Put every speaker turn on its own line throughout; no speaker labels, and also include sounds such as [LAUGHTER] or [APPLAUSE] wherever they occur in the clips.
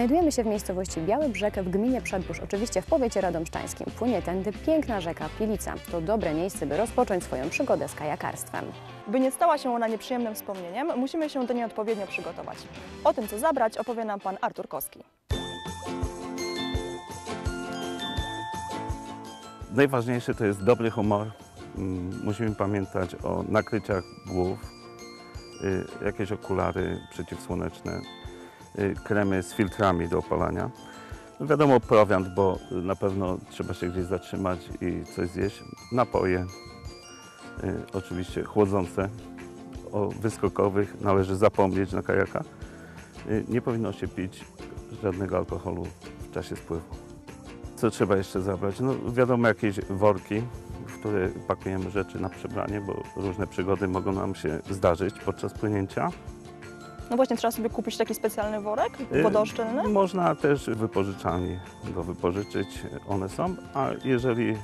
Znajdujemy się w miejscowości Biały Brzeg w gminie Przedbórz, oczywiście w powiecie radomszczańskim. Płynie tędy piękna rzeka Pilica. To dobre miejsce, by rozpocząć swoją przygodę z kajakarstwem.
By nie stała się ona nieprzyjemnym wspomnieniem, musimy się do niej odpowiednio przygotować. O tym, co zabrać, opowie nam pan Artur Koski.
Najważniejszy to jest dobry humor. Mm, Musimy pamiętać o nakryciach głów, y, jakieś okulary przeciwsłoneczne, kremy z filtrami do opalania. No wiadomo, prowiant, bo na pewno trzeba się gdzieś zatrzymać i coś zjeść. Napoje, y, oczywiście chłodzące. O wyskokowych należy zapomnieć na kajakach. Y, Nie powinno się pić żadnego alkoholu w czasie spływu. Co trzeba jeszcze zabrać? No wiadomo, jakieś worki, w które pakujemy rzeczy na przebranie, bo różne przygody mogą nam się zdarzyć podczas płynięcia.
No właśnie, trzeba sobie kupić taki specjalny worek
Y,
wodooszczelny.
Można też w wypożyczalni go wypożyczyć, one są, a jeżeli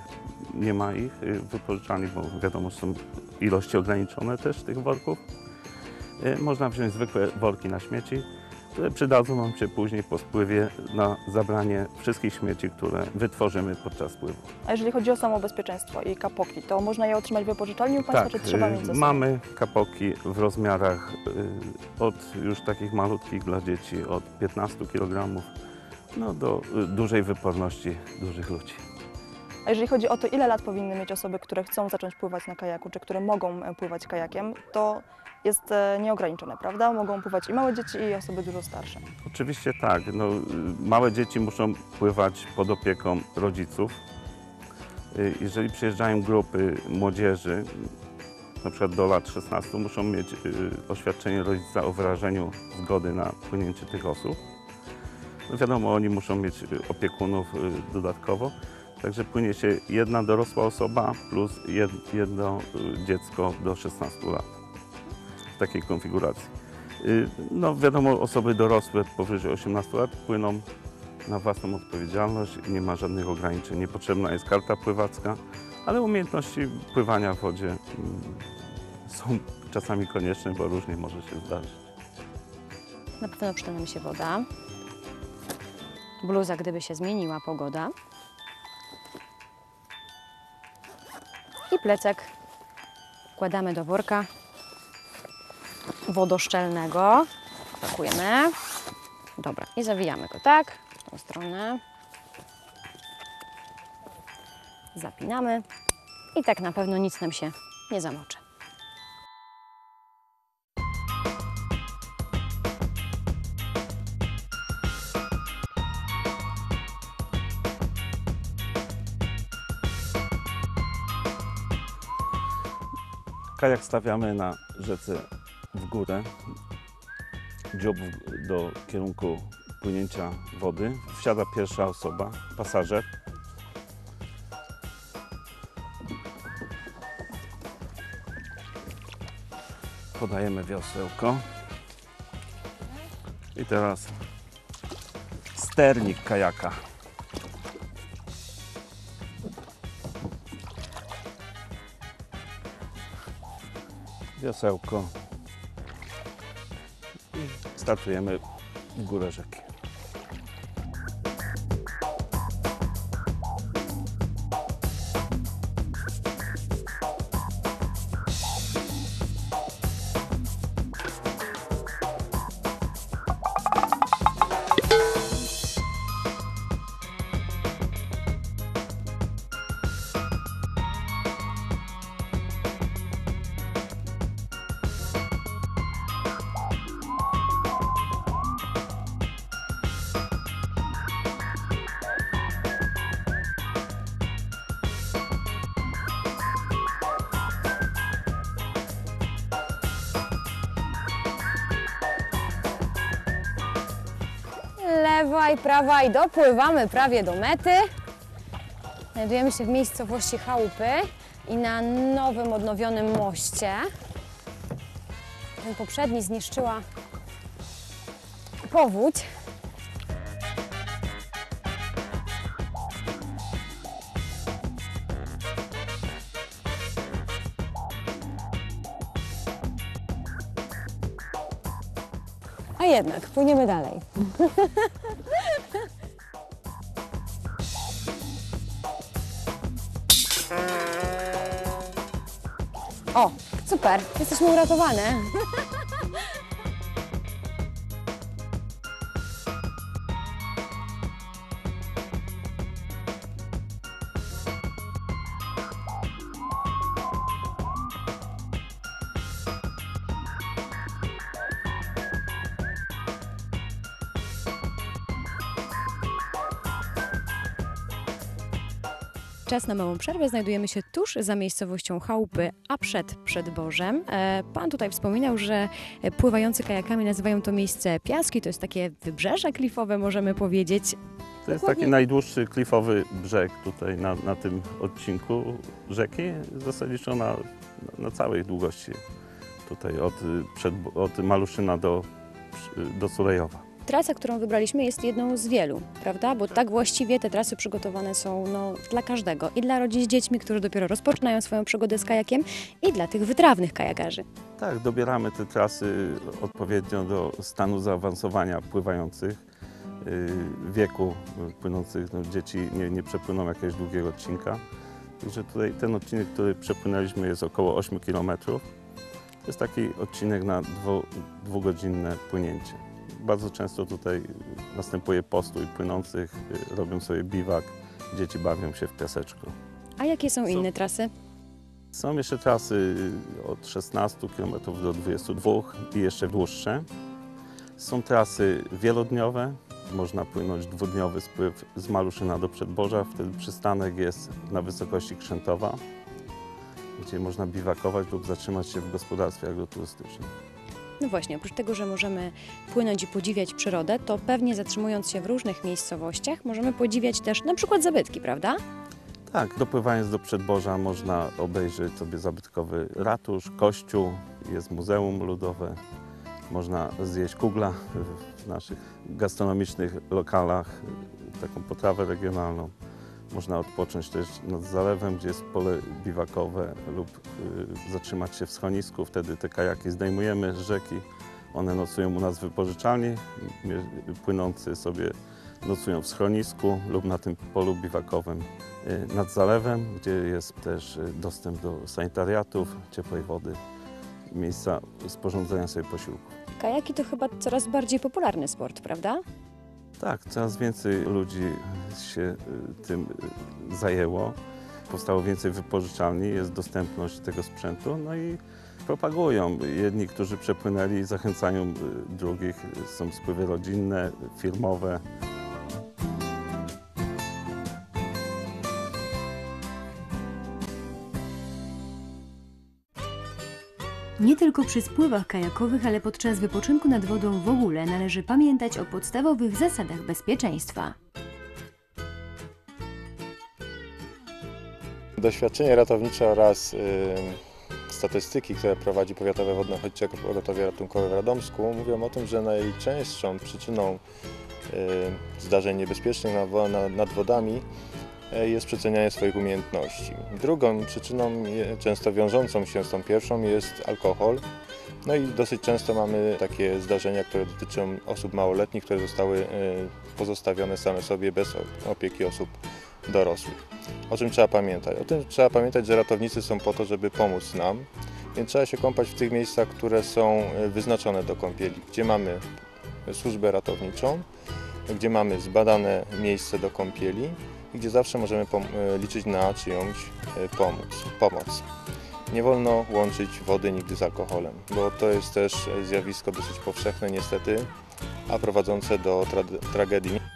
nie ma ich y, wypożyczalni, bo wiadomo, są ilości ograniczone też tych worków, y, można wziąć zwykłe worki na śmieci, które przydadzą nam się później po spływie na zabranie wszystkich śmieci, które wytworzymy podczas spływu.
A jeżeli chodzi o samo bezpieczeństwo i kapoki, to można je otrzymać w wypożyczalni u Państwa, czy trzeba
y,
mieć ze sobą?
mamy kapoki w rozmiarach y, od już takich malutkich dla dzieci, od 15 kg no, do y, dużej wyporności dużych ludzi.
A jeżeli chodzi o to, ile lat powinny mieć osoby, które chcą zacząć pływać na kajaku, czy które mogą e, pływać kajakiem, to jest e, nieograniczone, prawda? Mogą pływać i małe dzieci, i osoby dużo starsze.
Oczywiście tak, no, y, małe dzieci muszą pływać pod opieką rodziców. Y, Jeżeli przyjeżdżają grupy młodzieży, na przykład do lat 16, muszą mieć y, oświadczenie rodzica o wyrażeniu zgody na płynięcie tych osób. No wiadomo, oni muszą mieć opiekunów dodatkowo, także płynie się jedna dorosła osoba plus jed- jedno y, dziecko do 16 lat w takiej konfiguracji. Y, No wiadomo, osoby dorosłe powyżej 18 lat płyną na własną odpowiedzialność, nie ma żadnych ograniczeń. Niepotrzebna jest karta pływacka, ale umiejętności pływania w wodzie mm, są czasami konieczne, bo różnie może się zdarzyć.
Na pewno przyda nam się woda. Bluza, gdyby się zmieniła pogoda. I plecak wkładamy do worka wodoszczelnego. Pakujemy. Dobra, i zawijamy go tak, w tą stronę. Zapinamy i tak na pewno nic nam się nie zamoczy.
Kajak stawiamy na rzece w górę, dziób do kierunku płynięcia wody. Wsiada pierwsza osoba, pasażer. Podajemy wiosełko. I teraz sternik kajaka. Wiosełko i startujemy w górę rzeki.
Lewa i prawa i dopływamy prawie do mety. Znajdujemy się w miejscowości Chałupy i na nowym, odnowionym moście. Ten poprzedni zniszczyła powódź. A jednak, płyniemy dalej. [LAUGHS] O, super, jesteśmy uratowane. [LAUGHS] Czas na małą przerwę. Znajdujemy się tuż za miejscowością Chałupy, a przed Przedbożem. E, Pan tutaj wspominał, że pływający kajakami nazywają to miejsce Piaski. To jest takie wybrzeże klifowe, możemy powiedzieć.
To jest
Dokładnie.
taki najdłuższy klifowy brzeg tutaj na, na tym odcinku rzeki. Zasadniczo na, na całej długości tutaj od, przed, od Maluszyna do, do Sulejowa.
Trasa, którą wybraliśmy jest jedną z wielu, prawda? Bo tak właściwie te trasy przygotowane są no, dla każdego. I dla rodzin z dziećmi, którzy dopiero rozpoczynają swoją przygodę z kajakiem i dla tych wytrawnych kajakarzy.
Tak, dobieramy te trasy odpowiednio do stanu zaawansowania pływających, yy, wieku płynących. No, dzieci nie, nie przepłyną jakiegoś długiego odcinka. Także tutaj ten odcinek, który przepłynęliśmy jest około 8 km. To jest taki odcinek na dwu, dwugodzinne płynięcie. Bardzo często tutaj następuje postój płynących, yy, robią sobie biwak, dzieci bawią się w piaseczku.
A jakie są
Są-
inne trasy?
Są jeszcze trasy od 16 km do 22 i jeszcze dłuższe. Są trasy wielodniowe. Można płynąć dwudniowy spływ z Maluszyna do Przedboża. Wtedy przystanek jest na wysokości Krzętowa, gdzie można biwakować lub zatrzymać się w gospodarstwie agroturystycznym.
No właśnie, oprócz tego, że możemy płynąć i podziwiać przyrodę, to pewnie zatrzymując się w różnych miejscowościach, możemy podziwiać też na przykład zabytki, prawda?
Tak, dopływając do Przedboża można obejrzeć sobie zabytkowy ratusz, kościół, jest muzeum ludowe. Można zjeść kugla w naszych gastronomicznych lokalach, taką potrawę regionalną. Można odpocząć też nad zalewem, gdzie jest pole biwakowe lub y, zatrzymać się w schronisku. Wtedy te kajaki zdejmujemy z rzeki. One nocują u nas w wypożyczalni. Płynący sobie nocują w schronisku lub na tym polu biwakowym y, nad zalewem, gdzie jest też y, dostęp do sanitariatów, ciepłej wody, miejsca sporządzenia sobie posiłków.
Kajaki to chyba coraz bardziej popularny sport, prawda?
Tak, coraz więcej ludzi się y, tym y, zajęło. Powstało więcej wypożyczalni, jest dostępność tego sprzętu, no i propagują. Jedni, którzy przepłynęli, zachęcają y, drugich. Są spływy rodzinne, firmowe.
Nie tylko przy spływach kajakowych, ale podczas wypoczynku nad wodą w ogóle należy pamiętać o podstawowych zasadach bezpieczeństwa.
Doświadczenie ratownicze oraz y, statystyki, które prowadzi Powiatowe Wodno-Ochotnicze Pogotowie Ratunkowe w Radomsku mówią o tym, że najczęstszą przyczyną y, zdarzeń niebezpiecznych nad, nad wodami jest przecenianie swoich umiejętności. Drugą przyczyną, często wiążącą się z tą pierwszą, jest alkohol. No i dosyć często mamy takie zdarzenia, które dotyczą osób małoletnich, które zostały y, pozostawione same sobie bez opieki osób dorosłych. O czym trzeba pamiętać? O tym trzeba pamiętać, że ratownicy są po to, żeby pomóc nam, więc trzeba się kąpać w tych miejscach, które są e, wyznaczone do kąpieli, gdzie mamy służbę ratowniczą, gdzie mamy zbadane miejsce do kąpieli gdzie zawsze możemy e, liczyć na czyjąś e, pomóc, pomoc. Nie wolno łączyć wody nigdy z alkoholem, bo to jest też e, zjawisko dosyć powszechne niestety, a prowadzące do tra- tragedii.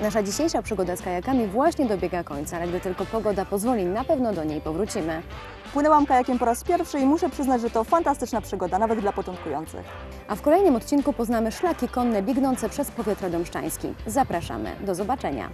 Nasza dzisiejsza przygoda z kajakami właśnie dobiega końca, ale gdy tylko pogoda pozwoli, na pewno do niej powrócimy.
Płynęłam kajakiem po raz pierwszy i muszę przyznać, że to fantastyczna przygoda, nawet dla początkujących.
A w kolejnym odcinku poznamy szlaki konne biegnące przez powiat radomszczański. Zapraszamy, do zobaczenia.